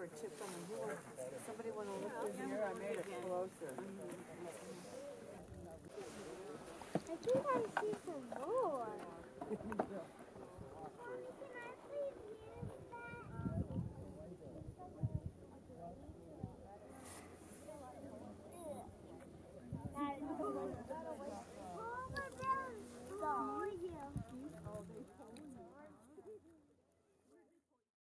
cover too, someone who, somebody wanna look through here? Here, I made it closer. I think I see some more.